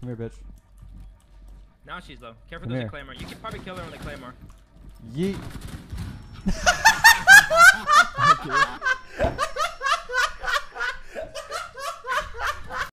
Come here, bitch. Now she's low. Careful, Come there's a claymore. You can probably kill her on the claymore. Yeet.